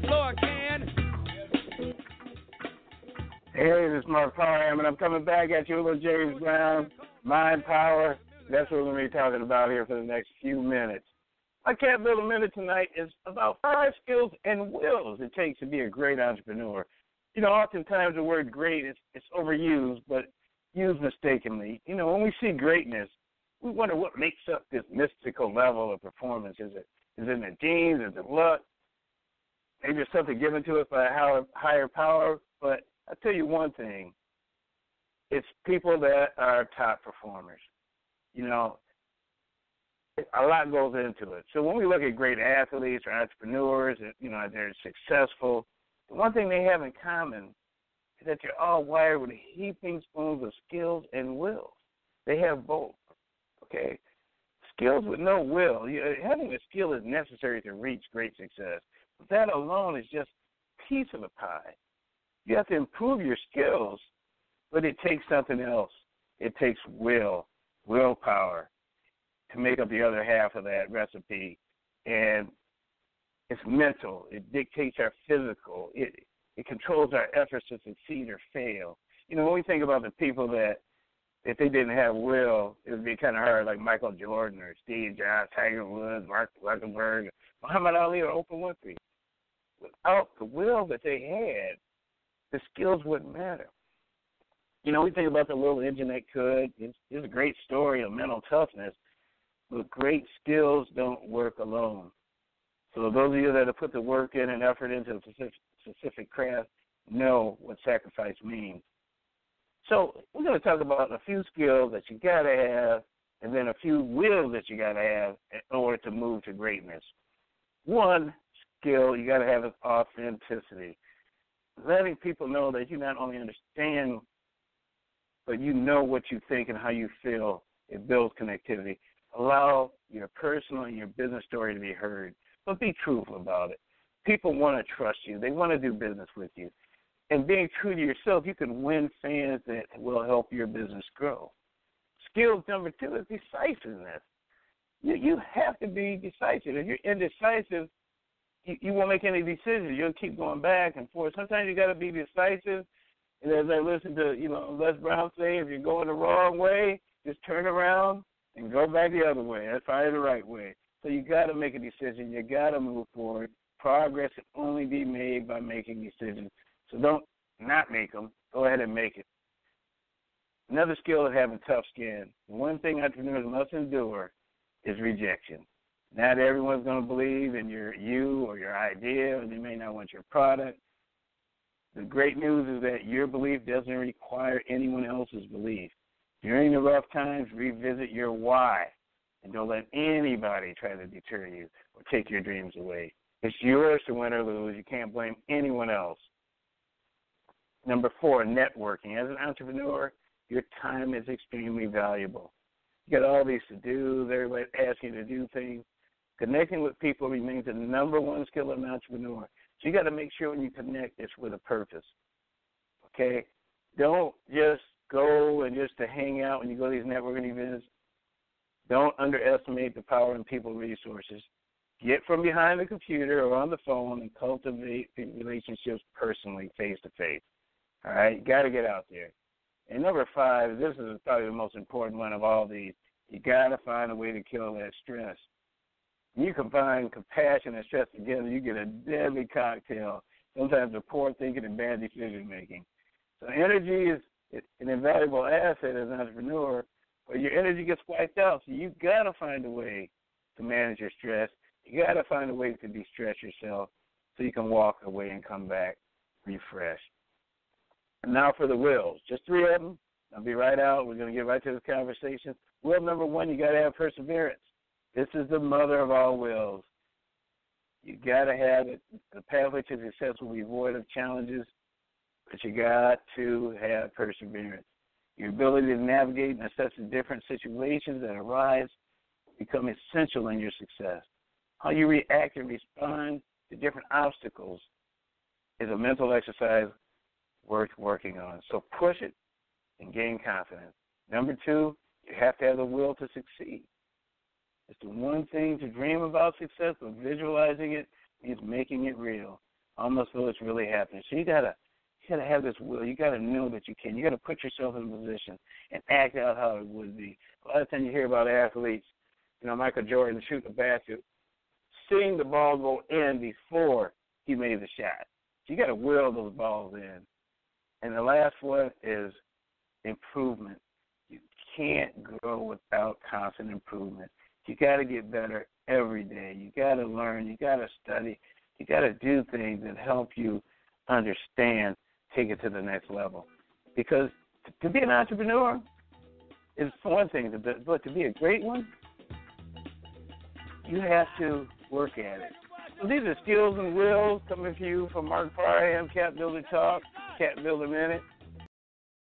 floor, can. Hey, this is Marc Parham, and I'm coming back at you with James Brown, Mind Power. That's what we're going to be talking about here for the next few minutes. My Build a Minute tonight is about five skills and wills it takes to be a great entrepreneur. You know, oftentimes the word great is it's overused, but used mistakenly. You know, when we see greatness, we wonder what makes up this mystical level of performance. Is it is it in the genes? Is it luck? Maybe it's something given to us by a higher higher power. But I'll tell you one thing. It's people that are top performers. You know, a lot goes into it. So when we look at great athletes or entrepreneurs, you know, they're successful. The one thing they have in common is that they're all wired with heaping spoons of skills and will. They have both. Okay, skills with no will. You, having a skill is necessary to reach great success. That alone is just piece of the pie. You have to improve your skills, but it takes something else. It takes will, willpower, to make up the other half of that recipe. And it's mental. It dictates our physical. It it controls our efforts to succeed or fail. You know, when we think about the people that if they didn't have will, it would be kind of hard, like Michael Jordan or Steve Jobs, Tiger Woods, Mark Zuckerberg, Muhammad Ali, or Oprah Winfrey. Without the will that they had, the skills wouldn't matter. You know, we think about the little engine that could. It's, it's a great story of mental toughness, but great skills don't work alone. So those of you that have put the work in and effort into a specific, specific craft know what sacrifice means. So we're going to talk about a few skills that you got to have, and then a few wills that you got to have in order to move to greatness. One skill you got to have is authenticity. Letting people know that you not only understand, but you know what you think and how you feel. It builds connectivity. Allow your personal and your business story to be heard, but be truthful about it. People want to trust you. They want to do business with you. And being true to yourself, you can win fans that will help your business grow. Skills number two is decisiveness. You you have to be decisive. If you're indecisive, you, you won't make any decisions. You'll keep going back and forth. Sometimes you got to be decisive. And as I listen to you know Les Brown say, if you're going the wrong way, just turn around and go back the other way. That's probably the right way. So you got to make a decision. You got to move forward. Progress can only be made by making decisions. So don't not make them. Go ahead and make it. Another skill of having tough skin. One thing entrepreneurs must endure is rejection. Not everyone's going to believe in your you or your idea, or they may not want your product. The great news is that your belief doesn't require anyone else's belief. During the rough times, revisit your why and don't let anybody try to deter you or take your dreams away. It's yours to win or lose. You can't blame anyone else. Number four, networking. As an entrepreneur, your time is extremely valuable. You got all these to do, everybody asking you to do things. Connecting with people remains the number one skill of an entrepreneur. So you got to make sure when you connect, it's with a purpose. Okay? Don't just go and just to hang out when you go to these networking events. Don't underestimate the power in people resources. Get from behind the computer or on the phone and cultivate relationships personally, face to face. All right, you got to get out there. And number five, this is probably the most important one of all these. You got to find a way to kill that stress. You combine compassion and stress together, you get a deadly cocktail. Sometimes of poor thinking and bad decision making. So energy is an invaluable asset as an entrepreneur, but your energy gets wiped out. So you got to find a way to manage your stress. You got to find a way to de-stress yourself so you can walk away and come back refreshed. And now for the wills. Just three of them. I'll be right out. We're going to get right to the conversation. Will number one, you got to have perseverance. This is the mother of all wills. You got to have it. The pathway to success will be void of challenges, but you got to have perseverance. Your ability to navigate and assess the different situations that arise become essential in your success. How you react and respond to different obstacles is a mental exercise worth working on. So push it and gain confidence. Number two, you have to have the will to succeed. It's the one thing to dream about success, but visualizing it means making it real. almost though it's really happening. So you gotta you gotta have this will. You gotta know that you can. You gotta put yourself in a position and act out how it would be. A lot of times you hear about athletes, you know, Michael Jordan shooting a basket, seeing the ball go in before he made the shot. You gotta will those balls in. And the last one is improvement. You can't grow without constant improvement. You got to get better every day. You got to learn. You got to study. You got to do things that help you understand, take it to the next level. Because to be an entrepreneur is one thing, but to be a great one, you have to work at it. So these are skills and wills coming to you from Mark Pryor, CapBuilder Talk, CapBuilder Minute.